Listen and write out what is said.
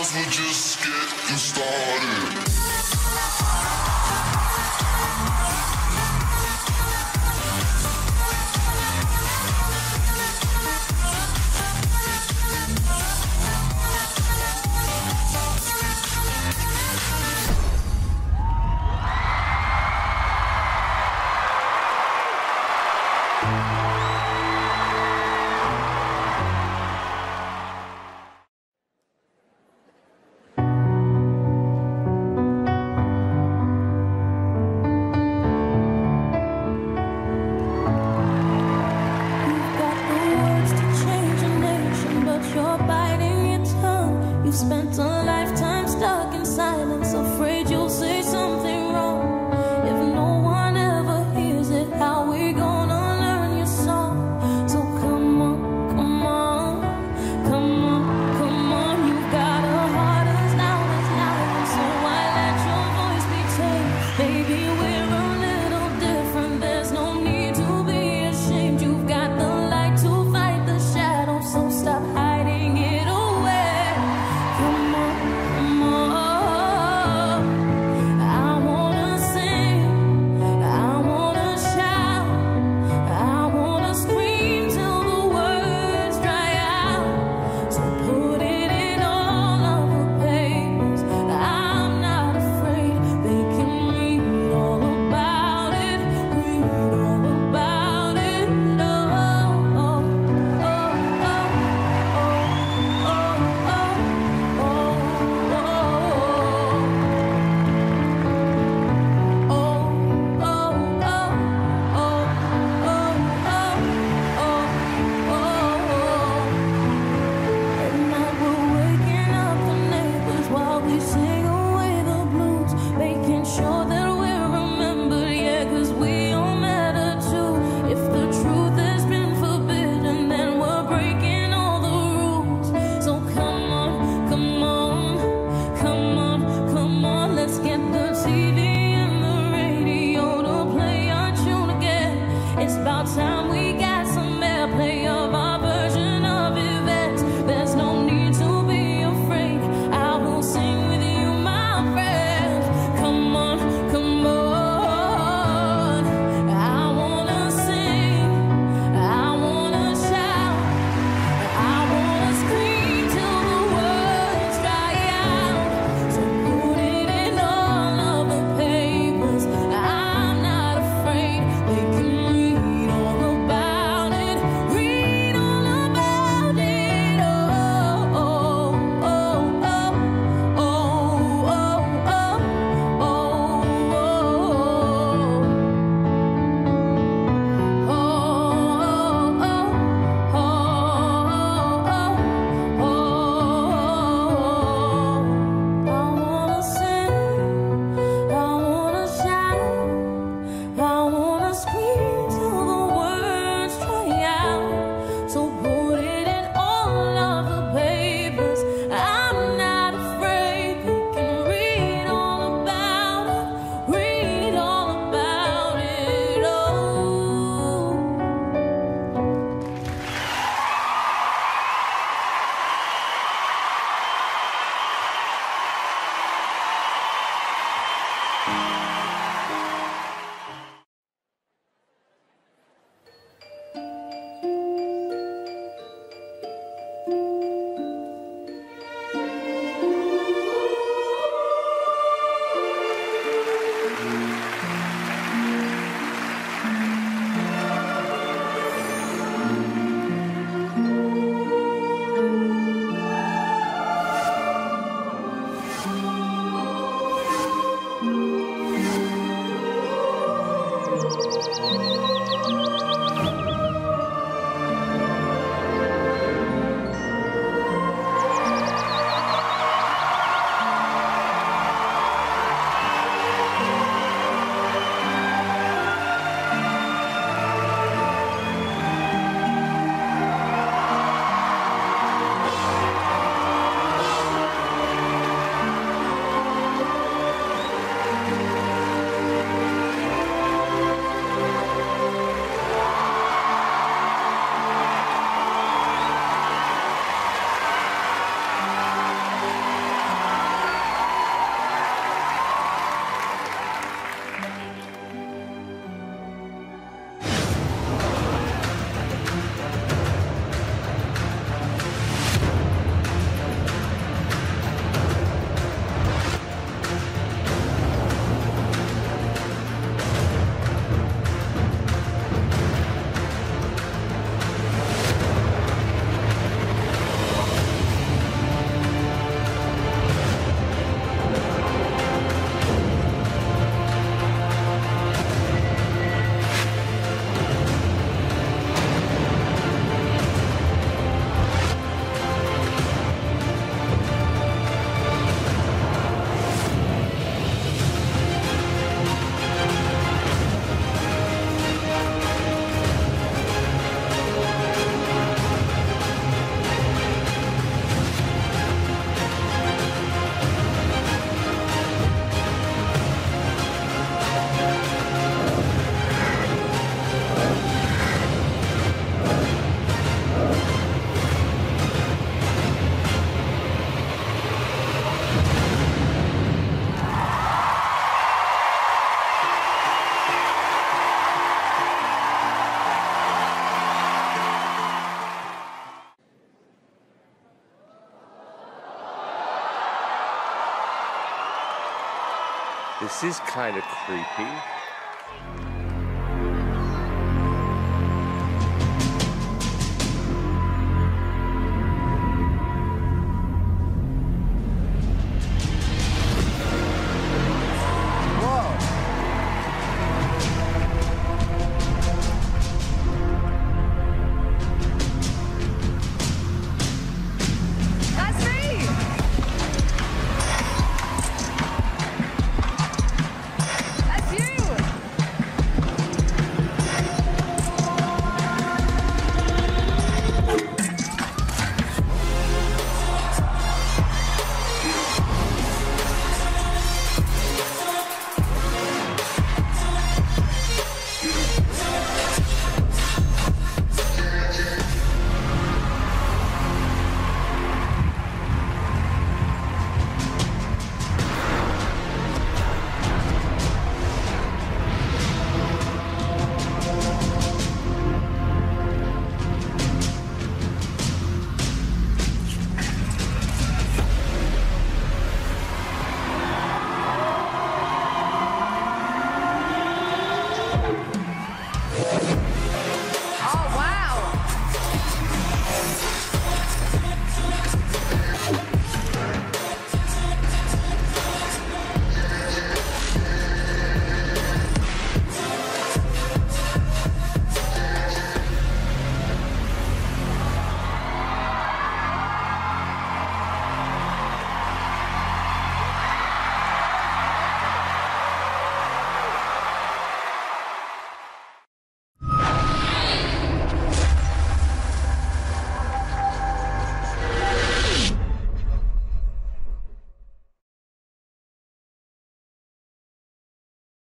we're just getting started. Spent a This is kind of creepy.